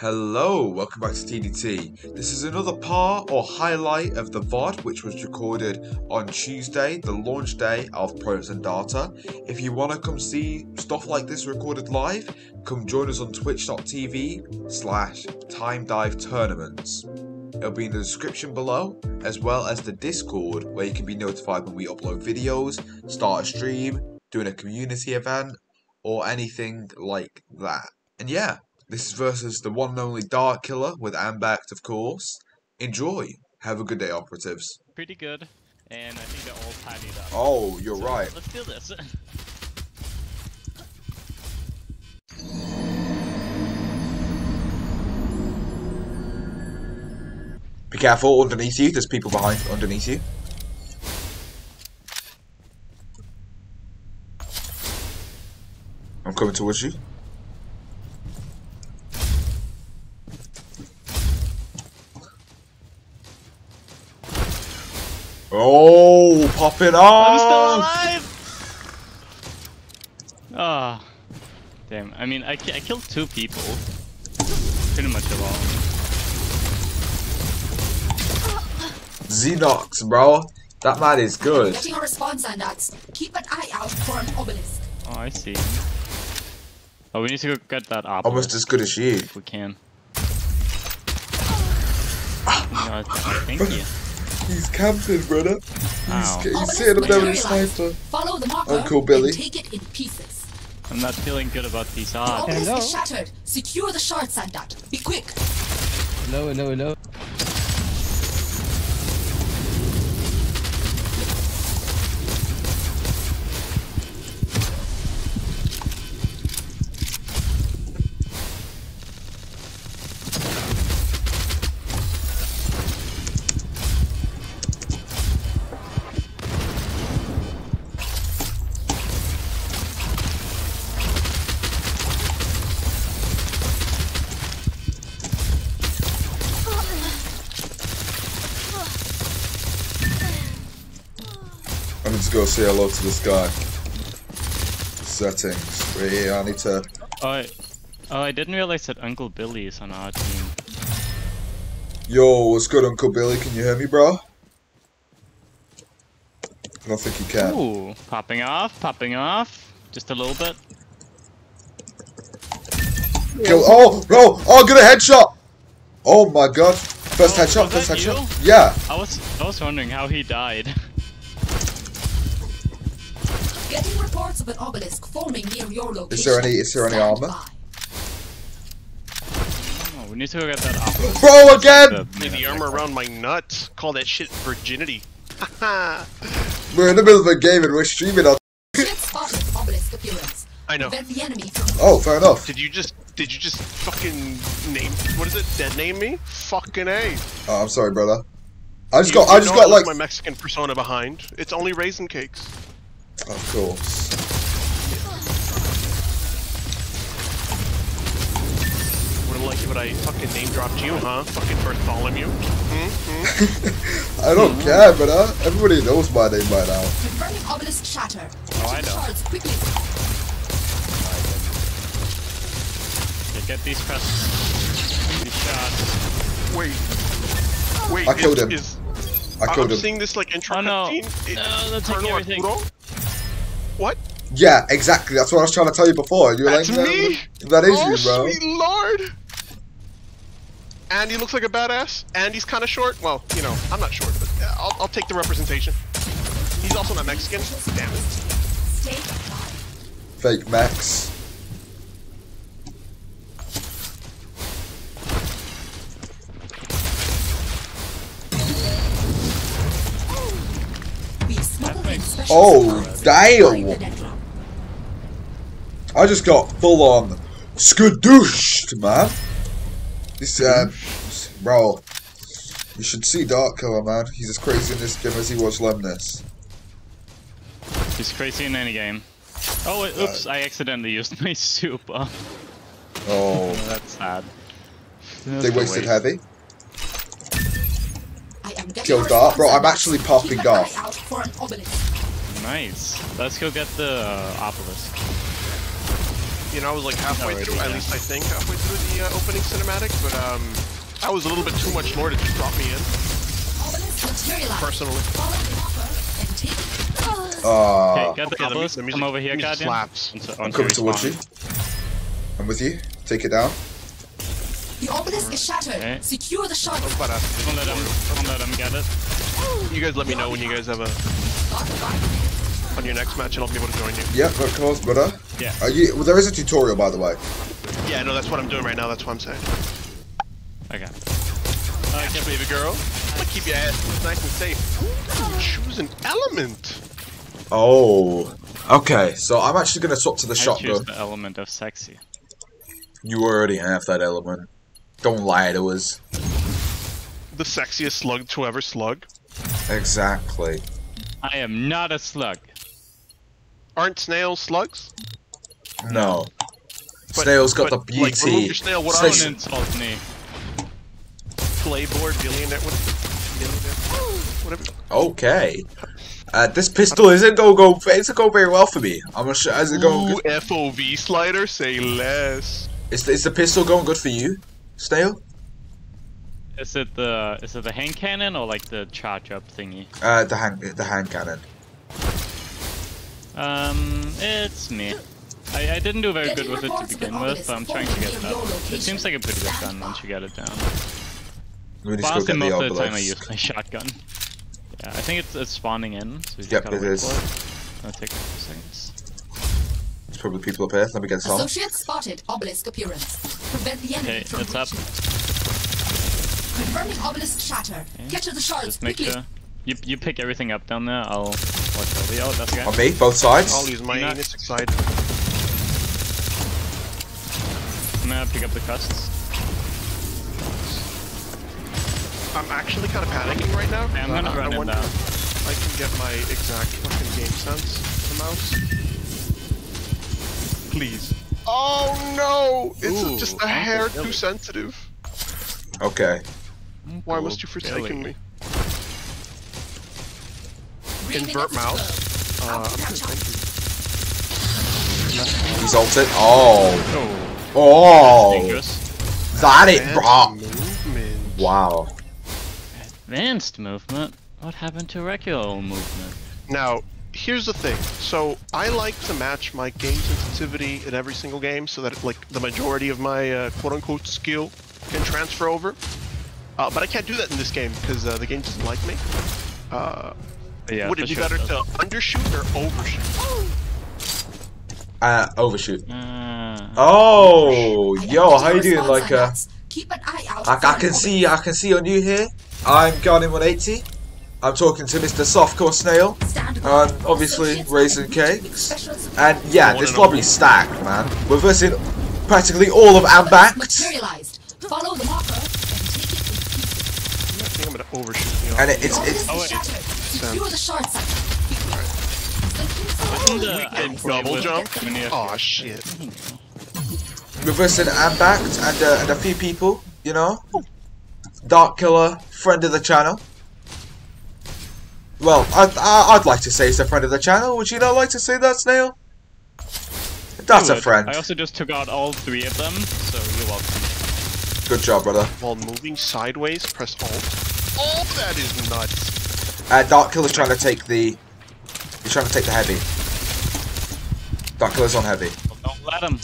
Hello, welcome back to TDT. This is another part or highlight of the VOD which was recorded on Tuesday, the launch day of Protoss and Data. If you want to come see stuff like this recorded live, come join us on twitch.tv slash time dive tournaments. It'll be in the description below, as well as the Discord where you can be notified when we upload videos, start a stream, doing a community event, or anything like that. And yeah, this is versus the one and only Dart Killer with Ambact, of course. Enjoy. Have a good day, operatives. Pretty good, and I think they're all tidied up. Oh, you're So, right. Let's do this. Be careful underneath you. There's people behind underneath you. I'm coming towards you. Oh, pop it off! I'm still off! alive! Ah, damn. I mean, I, ki- I killed two people. Pretty much alone. Xenox, bro. That man is good. Getting a response on that. Keep an eye out for an obelisk. Oh, I see. Oh, we need to go get that obelisk Almost as good as you. if we can. No, thank you. He's camping, brother. Ow. He's sitting up there with a sniper. Follow the marker Uncle Billy. take it in pieces. I'm not feeling good about these odds. obelisk Hello? is shattered. Secure the shards and that. Be quick. Hello, hello, hello. I'm just gonna say hello to this guy. Settings. Wait, here, I need to. Oh, I, oh, I didn't realize that Uncle Billy is on our team. Yo, what's good, Uncle Billy? Can you hear me, bro? I don't think you can. Ooh, popping off, popping off. Just a little bit. Kill. Oh no! Oh, get a headshot! Oh my god! First Oh, headshot. First headshot. Yeah. I was I was wondering how he died. Getting reports of an obelisk forming near your location. Is there any- is there any Stand armor? Oh, we need to go get that obelisk. Bro, again! The- Leave the armor around my nuts. Call that shit virginity. We're in the middle of a game and we're streaming on. Ship spotted. I know. The enemy. Oh, fair enough. Did you just did you just fucking name what is it? Dead name me? Fucking A. Oh, I'm sorry, brother. I just You- got. I just know got left like. my Mexican persona behind. It's only raisin cakes. Of course. Wouldn't like it when I fucking name dropped you, huh? Fucking Bartholomew. Hmm, hmm. I don't care, brother. Uh, everybody knows my name by now. Confirming obelisk shatter. Oh, I Keep know. Shards quickly. Yeah, get these press. These shots. Wait. Wait. I killed is, him. Is, I I- killed I'm him. seeing this like intro Oh, no. cutscene. No, they're taking everything. Arturo? What? Yeah, exactly. That's what I was trying to tell you before. You were That's like, me. That is oh, you, bro. sweet lord. Andy looks like a badass. Andy's kind of short. Well, you know, I'm not short, but uh, I'll, I'll take the representation. He's also not Mexican. Damn it. Fake Max. Oh, damn. Find the net drop. I just got full on skadooshed, man. This, uh, bro, you should see Dart Killer, man. He's as crazy in this game as he was Lemnis. He's crazy in any game. Oh, wait, oops! I accidentally used my super. Oh, That's sad. they wasted heavy. I am Kill a Dart. Bro, I'm on that. actually popping Keep Nice. Let's go get the uh, obelisk. You know, I was like halfway Alrighty, through, at least I think halfway through the uh, opening cinematic, but um, that was a little bit too much lore to just drop me in, personally. Follow the marker and take it. Uh, Okay, get the Okay, the mu- obelisk. the Come over here, music Guardian. slaps. I'm onto coming towards you. I'm with you. Take it down. The obelisk is shattered. Okay. Secure the shard. But uh, Don't let him, don't let him get it. you guys let me know when you guys have a on your next match, and I'll be able to join you. Yep, of course, brother. Yeah. Are you, well, there is a tutorial, by the way. Yeah, no, that's what I'm doing right now. That's what I'm saying. Okay. Yes, baby girl. I'm gonna keep your ass nice and safe. Ooh, choose an element. Oh. Okay, so I'm actually going to swap to the I choose the element of sexy. You already have that element. Don't lie to us. The sexiest slug to ever slug. Exactly. I am not a slug. Aren't snails slugs? No. But- Snail's got but, the like, beauty. remove your snail, what Snakes- Don't insult me. Playboard, billionaire, what? Billionaire, whatever. Okay. Uh, this pistol isn't going go. It isn't going very well for me. I'm not sure. Is it going? Ooh, FOV slider, say less. Is, is the pistol going good for you, Snail? Is it the is it the hand cannon or like the charge up thingy? Uh, the hand, the hand cannon. Um, it's me. I, I didn't do very Getting good with it to begin with, obelisk but I'm trying to get forming that. It seems like a pretty good gun once you get it down. We need But go most of the time I use my shotgun. Yeah, I think it's, it's spawning in, so you just Yep, gotta it wait is. for it. It'll take a couple seconds. There's probably people up here. Let me get some. Associate spotted obelisk appearance. Prevent the enemy Okay, from it's up. reaching it. Confirming obelisk shatter. Get to the shards Just make quickly. sure you you pick everything up down there. I'll watch all the. Oh, that's a On guy. me, both sides. I'll use my You're not- anus side. I'm gonna pick up the crusts. I'm actually kind of panicking right now. Okay, I'm gonna Uh, run I him down. I can get my exact fucking game sense of the mouse. Please. Oh no! It's Ooh, just a hair too sensitive. Okay. Why Uncle must you forsaken me? Breathing Invert its mouse. flow. Uh, Out to I'm catch good, up. thank you. He's ulted. Oh. Oh, Oh. dangerous. It, bro. movement. Wow. Advanced movement. What happened to regular movement? Now, here's the thing. So I like to match my game sensitivity in every single game, so that like the majority of my uh, quote-unquote skill can transfer over. Uh, but I can't do that in this game because uh, the game doesn't like me. But yeah, would for it be sure better does. to undershoot or overshoot? Uh, overshoot. Uh, Oh, yo, how you doing, like, uh. Keep an eye out I, I can see, I can see on you here. I'm Guardian 180. I'm talking to Mr. Softcore Snail, and obviously Associates Raisin Cakes. And yeah, this and lobby's stacked, man. We're versing practically all of Obelisk Ambact. Follow the marker and take it in pieces. I think I'm gonna overshoot. You? And it, it's, it's, Oh, is wait. shattered. Secure the shard site. Isn't the Weekend outplay double jump? many of Aw, your- shit. we're versing and, uh, and a few people, you know? Dart Killer, friend of the channel. Well, I'd, I- I'd like to say he's a friend of the channel. Would you not like to say that, Snail? That's a friend. I also just took out all three of them, so you're welcome. Good job, brother. While moving sideways, press Alt. Oh, that is nuts. Uh, Dart Killer's trying to take the. He's trying to take the heavy. Dart Killer's on heavy. Don't let him.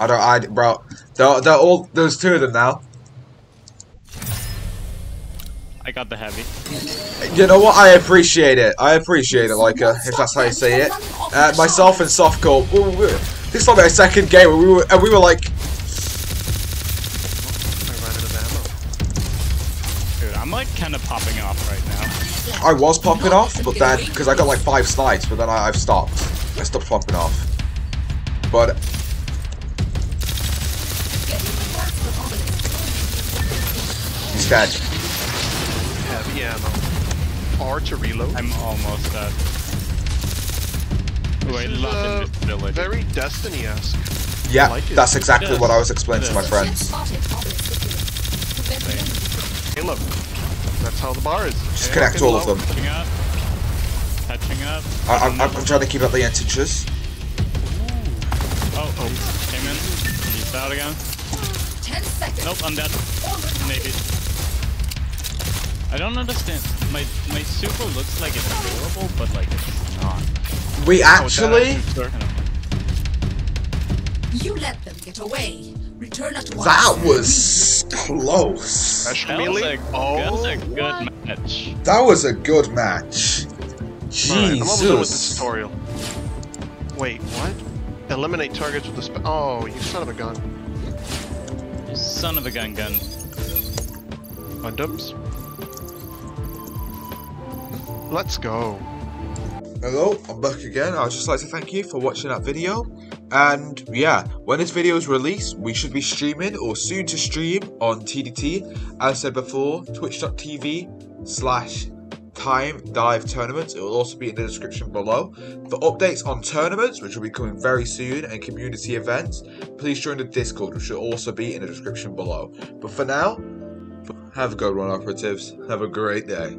I don't. I bro. They're, they're all. There's two of them now. I got the heavy. You know what? I appreciate it. I appreciate it. Like, uh, if that's how you say it. Uh, myself and Softcore. This is like our second game, and we were, and we were like, I ran out of ammo. Dude, I'm like kind of popping off right now. I was popping off, but then because I got like five slides, but then I, I've stopped. I stopped popping off. But he's dead. Heavy ammo. R to reload. I'm almost dead. Ooh, I This is, love uh. Very Destiny-esque. Yeah, like that's exactly what I was explaining to my friends. Spotted obelisk appearance. Prevent the enemy. Hey, look. That's how the bar is. Just connect fucking all of them. Catching up. Catching up. I, I'm, I'm trying to keep up the integers. Oh, oh, came in. He's out again. Ten seconds. Nope, I'm dead. Maybe. I don't understand. My my super looks like it's durable, but like it's not. We Oh, actually. sir. You let them get away. Return at once. That was close. That was a, oh, that was a good match. That was a good match. Alright, I'm almost done with this tutorial. Wait, what? Eliminate targets with the spe- Oh, you son of a gun. You son of a gun gun. Gundams. Let's go. Hello, I'm back again. I would just like to thank you for watching that video. And yeah, when this video is released, we should be streaming or soon to stream on TDT. As I said before, twitch.tv slash time dive tournaments. It will also be in the description below. For updates on tournaments, which will be coming very soon, and community events, please join the Discord, which will also be in the description below. But for now, have a good one, operatives. Have a great day.